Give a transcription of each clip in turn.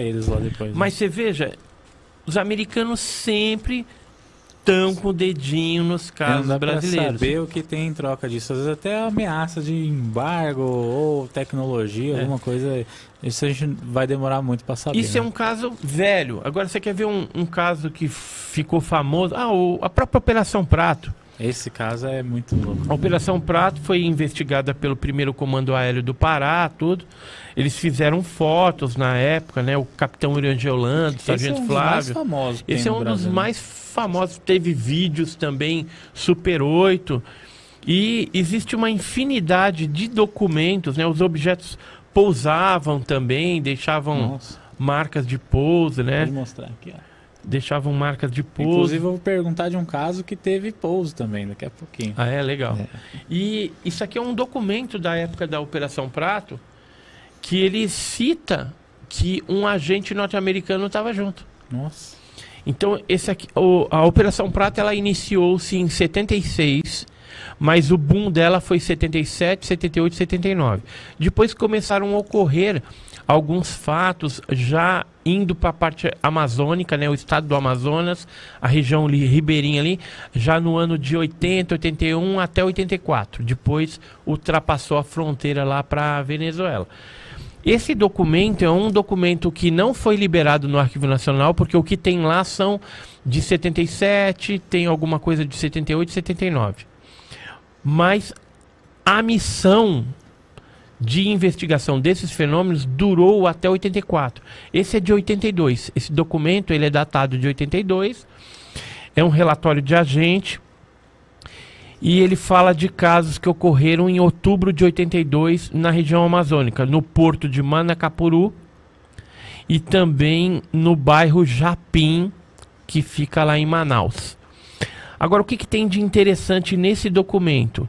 eles lá depois. né? Mas você veja, os americanos sempre estão com o dedinho nos não casos dá pra brasileiros. saber o que tem em troca disso. Às vezes até ameaça de embargo ou tecnologia, É. alguma coisa. Isso a gente vai demorar muito pra saber. Isso é né? um caso velho. Agora você quer ver um, um caso que ficou famoso? Ah, o- a própria Operação Prato. Esse caso é muito louco. A Operação Prato foi investigada pelo primeiro Comando Aéreo do Pará, tudo. Eles fizeram fotos na época, né? O capitão Irangeolando, o Esse é sargento um dos mais Flávio. famosos. que Esse é um Brasil, dos né? mais famosos. Teve vídeos também, Super 8. E existe uma infinidade de documentos, né? Os objetos pousavam também, deixavam Nossa, marcas de pouso, né? pode mostrar aqui, ó. Deixavam marcas de pouso. Inclusive, eu vou perguntar de um caso que teve pouso também, daqui a pouquinho. Ah, é legal. É. E isso aqui é um documento da época da Operação Prato que ele cita que um agente norte-americano estava junto. Nossa. Então, esse aqui, o- a Operação Prato ela iniciou-se em 76, mas o boom dela foi 77, 78, 79. Depois começaram a ocorrer alguns fatos já indo para a parte amazônica, né, o estado do Amazonas, a região ali, ribeirinha ali, já no ano de 80, 81 até 84. Depois ultrapassou a fronteira lá para a Venezuela. Esse documento é um documento que não foi liberado no Arquivo Nacional, porque o que tem lá são de 77, tem alguma coisa de 78 e 79. Mas a missão de investigação desses fenômenos durou até 84. Esse é de 82. Esse documento ele é datado de 82. É um relatório de agente e ele fala de casos que ocorreram em outubro de 82 na região amazônica, no porto de Manacapuru e também no bairro Japim, que fica lá em Manaus. Agora, o que, que tem de interessante nesse documento?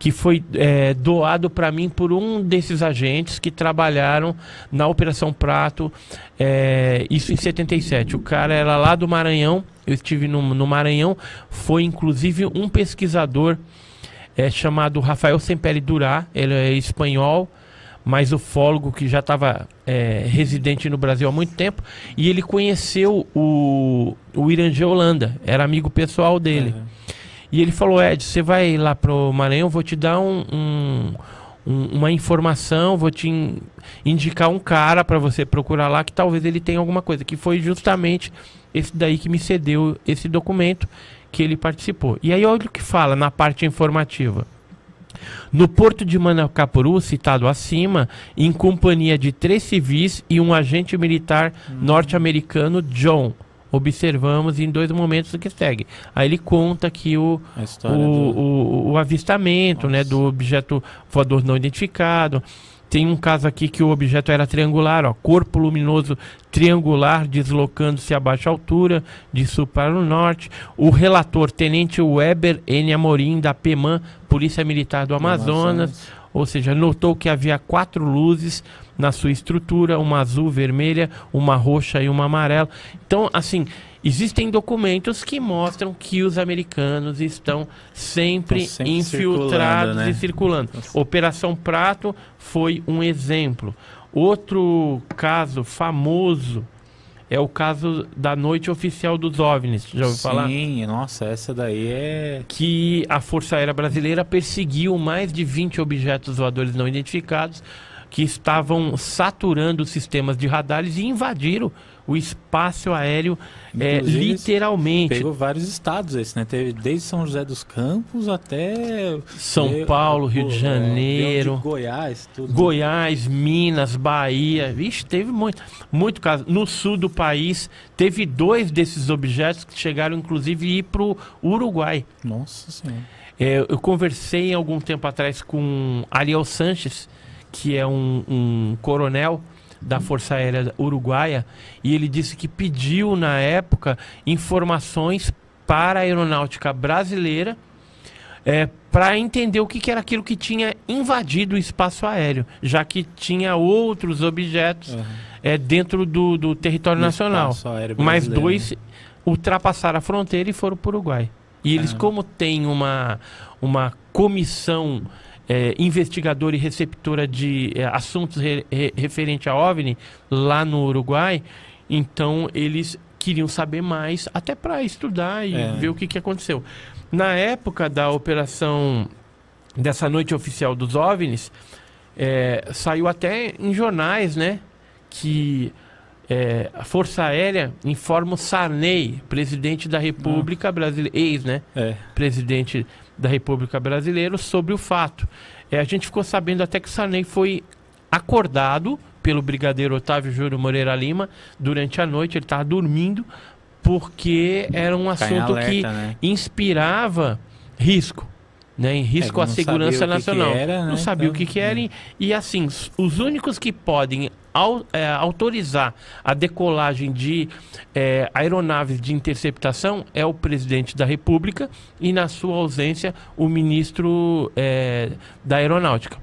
Que foi é, doado para mim por um desses agentes que trabalharam na Operação Prato, é, isso em 77. O cara era lá do Maranhão, eu estive no, no Maranhão, foi inclusive um pesquisador é, chamado Rafael Semperi Durá, ele é espanhol, mas ufólogo que já estava é, residente no Brasil há muito tempo, e ele conheceu o, o Irangê Holanda, era amigo pessoal dele. Uhum. E ele falou, Ed, você vai lá pro Maranhão, vou te dar um, um- um- uma informação, vou te in- indicar um cara para você procurar lá que talvez ele tenha alguma coisa. Que foi justamente esse daí que me cedeu esse documento que ele participou. E aí olha o que fala na parte informativa. No porto de Manacapuru, citado acima, em companhia de três civis e um agente militar norte-americano, John. Observamos em dois momentos que segue. Aí ele conta que o, o, do... o, o avistamento né, do objeto voador não identificado. Tem um caso aqui que o objeto era triangular, ó, corpo luminoso triangular deslocando-se a baixa altura, de sul para o norte. O relator, Tenente Weber N. Amorim, da PEMAN, Polícia Militar do Amazonas, ou seja, notou que havia quatro luzes na sua estrutura, uma azul, vermelha, uma roxa e uma amarela. Então, assim, existem documentos que mostram que os americanos estão sempre, Estão sempre infiltrados circulando, né? e circulando. Nossa. Operação Prato foi um exemplo. Outro caso famoso é o caso da noite oficial dos OVNIs. Já ouviu falar? Sim, nossa, essa daí é... que a Força Aérea Brasileira perseguiu mais de 20 objetos voadores não identificados que estavam saturando os sistemas de radares e invadiram o espaço aéreo é, literalmente. Pegou vários estados esse, né? Teve desde São José dos Campos até... São veio- Paulo, Rio de pô, Janeiro, de Goiás, tudo. Goiás, Minas, Bahia. Vixe, teve muito, muito caso. No sul do país, teve dois desses objetos que chegaram, inclusive, a ir para o Uruguai. Nossa senhora. É, eu conversei algum tempo atrás com Ariel Sanches, que é um, um coronel da Força Aérea Uruguaia, e ele disse que pediu na época informações para a aeronáutica brasileira é, para entender o que, que era aquilo que tinha invadido o espaço aéreo, já que tinha outros objetos Aham. é, dentro do, do território No nacional. Mas dois né? ultrapassaram a fronteira e foram para o Uruguai. E eles, Caramba. como têm uma, uma comissão é, investigadora e receptora de é, assuntos re, re, referente a OVNI lá no Uruguai. Então eles queriam saber mais, até para estudar e É. ver o que, que aconteceu. Na época da operação dessa noite oficial dos OVNIs, é, saiu até em jornais, né? Que é, a Força Aérea informa o Sarney, presidente da República Brasileira, ex, né? É. Presidente da República Brasileira, sobre o fato. É, a gente ficou sabendo até que o Sarney foi acordado pelo brigadeiro Otávio Júlio Moreira Lima durante a noite, ele estava dormindo, porque era um Tá assunto alerta, que né? inspirava risco. Né, em risco É, à não segurança sabia o que que nacional. era, Não né? sabia o Então, que, que era. E, e, assim, os únicos que podem au- é, autorizar a decolagem de é, aeronaves de interceptação é o presidente da República e, na sua ausência, o ministro é, da Aeronáutica.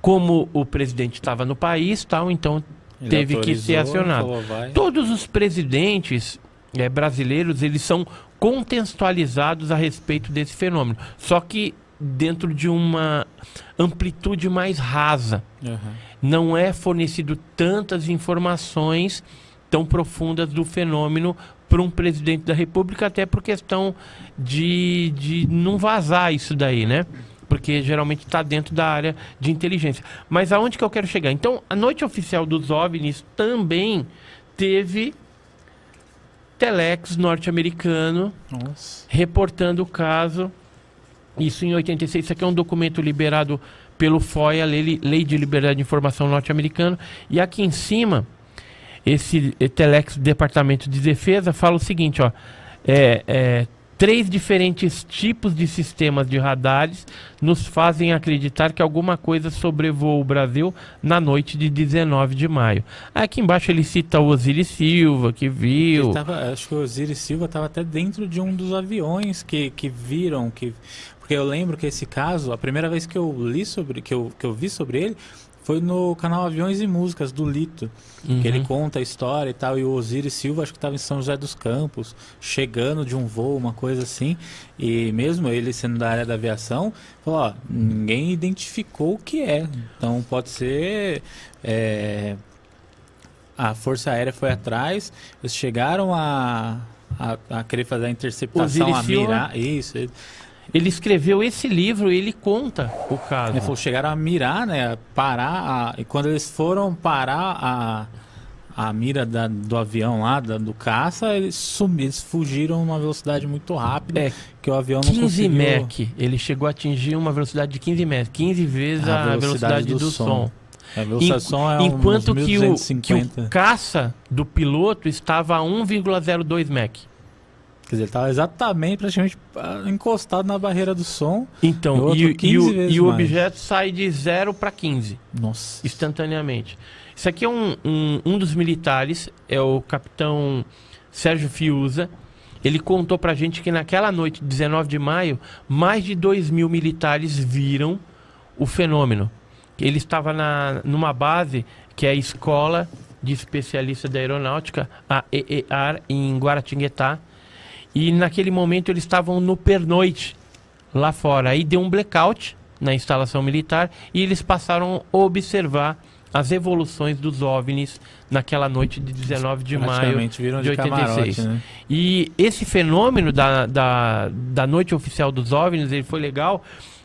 Como o presidente estava no país, tal, então Ele teve que ser acionado. falou. Todos os presidentes eh, brasileiros, eles são contextualizados a respeito desse fenômeno. Só que dentro de uma amplitude mais rasa. Aham. Não é fornecido tantas informações tão profundas do fenômeno para um presidente da República, até por questão de, de não vazar isso daí, né? Porque geralmente está dentro da área de inteligência. Mas aonde que eu quero chegar? Então, a noite oficial dos OVNIs também teve telex norte-americano reportando o caso. Isso em 86. Isso aqui é um documento liberado pelo FOIA, Lei, Lei de Liberdade de Informação norte-americano. E aqui em cima, esse eh, Telex Departamento de Defesa fala o seguinte, ó. É, é, três diferentes tipos de sistemas de radares nos fazem acreditar que alguma coisa sobrevoou o Brasil na noite de 19 de maio. Aqui embaixo ele cita o Osiris Silva, que viu. Tava, acho que o Osiris Silva estava até dentro de um dos aviões que, que viram, que porque eu lembro que esse caso, a primeira vez que eu li sobre, que eu, que eu vi sobre ele, foi no canal Aviões e Músicas do Lito, que ele Uhum. conta a história e tal, e o Osiris Silva acho que estava em São José dos Campos, chegando de um voo, uma coisa assim, e mesmo ele sendo da área da aviação, falou, ó, ninguém identificou o que é, então pode ser é, a Força Aérea foi atrás, eles chegaram a, a, a querer fazer a interceptação, Osiris a Silva? mirar, isso, ele, escreveu esse livro e ele conta o caso. ele falou, chegaram a mirar, né, parar, a- e quando eles foram parar a, a mira da- do avião lá, da- do caça, eles sumiram, eles fugiram numa velocidade muito rápida, É, que o avião não 15 conseguiu... Mach. Ele chegou a atingir uma velocidade de 15 Mach. 15 vezes A a, velocidade velocidade do do, som. som. A velocidade de som é Enquanto que o, que o 1250. caça do piloto estava a 1,02 Mach. Quer dizer, ele estava exatamente, praticamente ah, encostado na barreira do som. E Então, e, e 15 o, e o objeto sai de 0 para 15. Nossa. instantaneamente. Isso aqui é um, um, um dos militares, é o capitão Sérgio Fiuza. Ele contou pra gente que naquela noite, 19 de maio, mais de 2 mil militares viram o fenômeno. Ele estava na, numa base que é a Escola de Especialistas da Aeronáutica, a EEAR, em Guaratinguetá. E naquele momento eles estavam no pernoite lá fora. Aí deu um blackout na instalação militar e eles passaram a observar as evoluções dos OVNIs naquela noite de 19 de maio. Viram de, de 86. camarote, né? E esse fenômeno da, da, da noite oficial dos OVNIs, ele foi legal,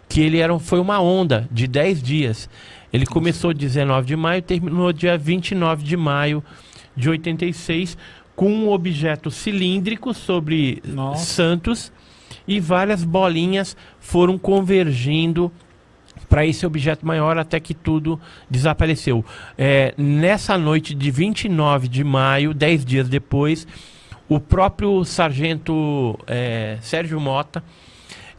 que ele era, foi uma onda de 10 dias. Ele começou 19 de maio, terminou dia 29 de maio de 86, com um objeto cilíndrico sobre Nossa. Santos e várias bolinhas foram convergindo para esse objeto maior até que tudo desapareceu. É, nessa noite de 29 de maio, 10 dias depois, o próprio sargento é, Sérgio Mota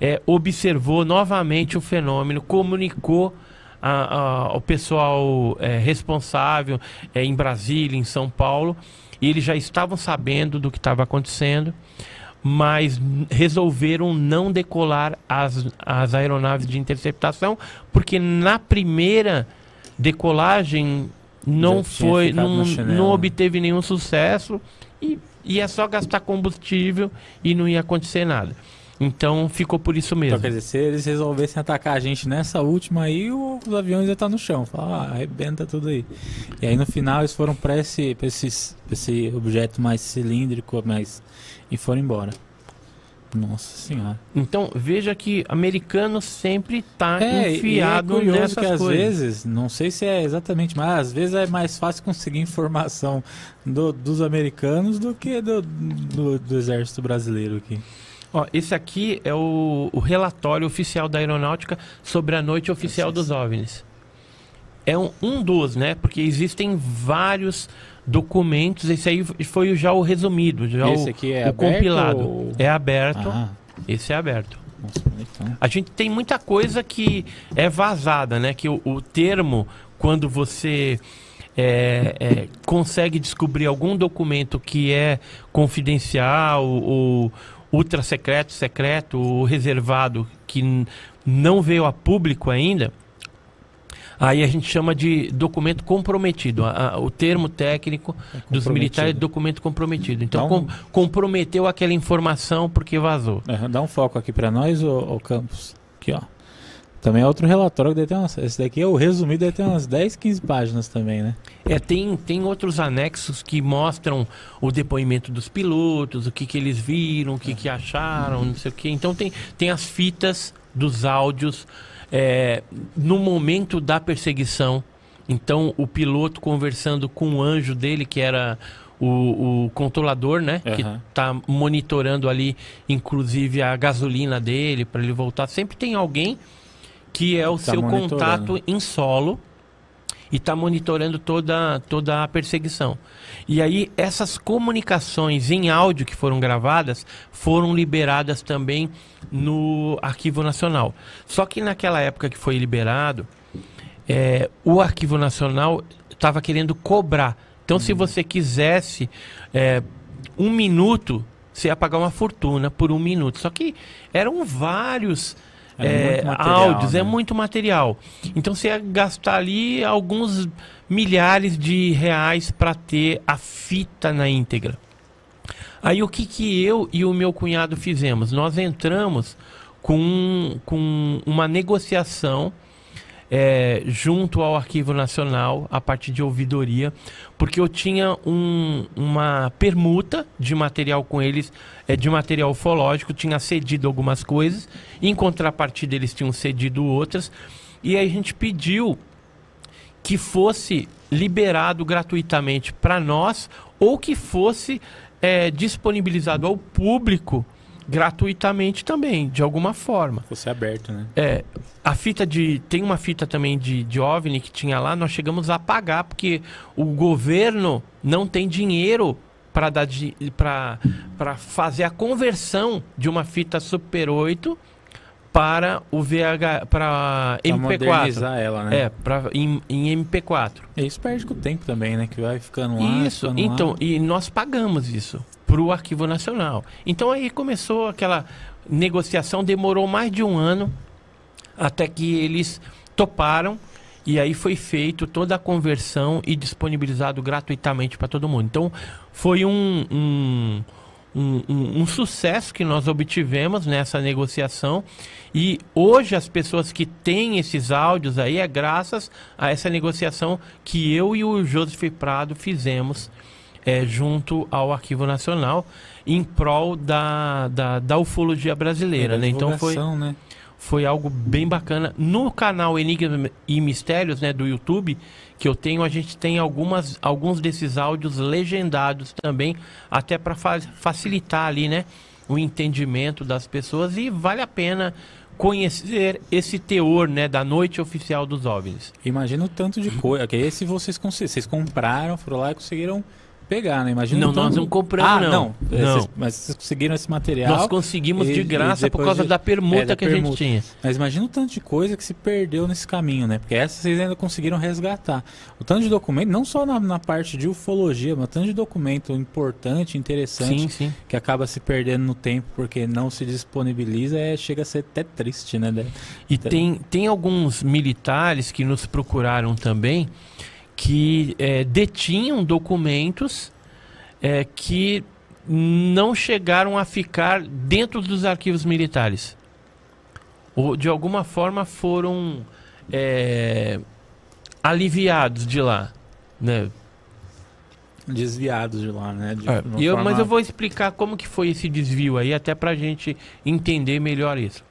é, observou novamente o fenômeno, comunicou a- a- ao pessoal é, responsável é, em Brasília, em São Paulo, e eles já estavam sabendo do que estava acontecendo, mas resolveram não decolar as, as aeronaves de interceptação, porque na primeira decolagem não foi, não, não obteve nenhum sucesso e ia só gastar combustível e não ia acontecer nada. Então ficou por isso mesmo. Então, quer dizer, se eles resolvessem atacar a gente nessa última aí, os aviões iam estar no chão. Fala, ah, arrebenta tudo aí. E aí no final eles foram para esse, pra esse, pra esse objeto mais cilíndrico, mais. e foram embora. Nossa senhora. Então veja que americano sempre está É, enfiado e é curioso nessas que às coisas. vezes, não sei se é exatamente, mas às vezes é mais fácil conseguir informação do- dos americanos do que do, do, do exército brasileiro aqui. Ó, esse aqui é o, o relatório oficial da aeronáutica sobre a noite oficial dos OVNIs. É um, um dos, né? Porque existem vários documentos. Esse aí foi já o resumido, já Esse o, aqui é o aberto compilado. ou- É aberto. Ah, Esse é aberto. nossa, então. A gente tem muita coisa que é vazada, né? Que o, o termo, quando você é, é, consegue descobrir algum documento que é confidencial, ou ultra secreto, secreto, ou reservado, que não veio a público ainda, aí a gente chama de documento comprometido. A- a- o termo técnico dos militares é documento comprometido. Então, um- com- comprometeu aquela informação porque vazou. É, Dá um foco aqui pra nós, ô, ô Campos. Aqui, ó. Também é outro relatório que deve ter umas, esse daqui é o resumido, deve ter umas 10, 15 páginas também, né? É, tem, tem outros anexos que mostram o depoimento dos pilotos, o que, que eles viram, o que, que acharam, não sei o que. Então tem, tem as fitas dos áudios é, no momento da perseguição. Então o piloto conversando com o anjo dele, que era o, o controlador, né? Que Aham. tá monitorando ali, inclusive, a gasolina dele para ele voltar. Sempre tem alguém que é o Tá seu contato em solo e está monitorando toda, toda a perseguição. E aí, essas comunicações em áudio que foram gravadas foram liberadas também no Arquivo Nacional. Só que naquela época que foi liberado, é, o Arquivo Nacional estava querendo cobrar. Então, se você quisesse é, um minuto, você ia pagar uma fortuna por um minuto. Só que eram vários é, material, áudios, né? é muito material. Então você ia gastar ali alguns milhares de reais para ter a fita na íntegra. Aí o que, que eu e o meu cunhado fizemos? Nós entramos com, com uma negociação é, junto ao Arquivo Nacional, a partir de ouvidoria, porque eu tinha um- uma permuta de material com eles, é, de material ufológico, tinha cedido algumas coisas, em contrapartida eles tinham cedido outras, e aí a gente pediu que fosse liberado gratuitamente para nós ou que fosse é, disponibilizado ao público gratuitamente também, de alguma forma. Fosse aberto, né? É, a fita de. Tem uma fita também de, de OVNI que tinha lá, nós chegamos a pagar, porque o governo não tem dinheiro para dar para fazer a conversão de uma fita Super 8 para o VH para Pra MP4. modernizar ela, né? É, pra, em, em MP4. E isso perde com o tempo também, né? Que vai ficando lá. Isso, ficando então, lá. e nós pagamos isso para o Arquivo Nacional. Então aí começou aquela negociação, demorou mais de um ano até que eles toparam e aí foi feito toda a conversão e disponibilizado gratuitamente para todo mundo. Então foi um, um, um, um- um sucesso que nós obtivemos nessa negociação e hoje as pessoas que têm esses áudios aí é graças a essa negociação que eu e o Joseph Prado fizemos é, junto ao Arquivo Nacional em prol da, da, da ufologia brasileira. Da Né? Então foi, né? Foi algo bem bacana. No canal Enigma e Mistérios, né, do YouTube, que eu tenho, a gente tem algumas, alguns desses áudios legendados também, até para facilitar ali, né, o entendimento das pessoas e vale a pena conhecer esse teor, né, da noite oficial dos OVNIs. Imagina o tanto de coisa. Que esse vocês, vocês compraram, foram lá e conseguiram pegar, né? Imagina Não, o tanto... nós não compramos, ah, não. não. Não. Vocês- mas vocês conseguiram esse material. Nós conseguimos e- de graça por causa de- da permuta é, da que a gente permuta. tinha. Mas imagina o tanto de coisa que se perdeu nesse caminho, né? Porque essa vocês ainda conseguiram resgatar. O tanto de documento, não só na, na parte de ufologia, mas o tanto de documento importante, interessante, Sim, sim. que acaba se perdendo no tempo porque não se disponibiliza, é, chega a ser até triste, né? E Tá. tem, tem alguns militares que nos procuraram também que é, detinham documentos é, que não chegaram a ficar dentro dos arquivos militares. Ou, de alguma forma foram é, aliviados de lá. Né? Desviados de lá, né? De, É, eu- forma- Mas eu vou explicar como que foi esse desvio aí, até pra gente entender melhor isso.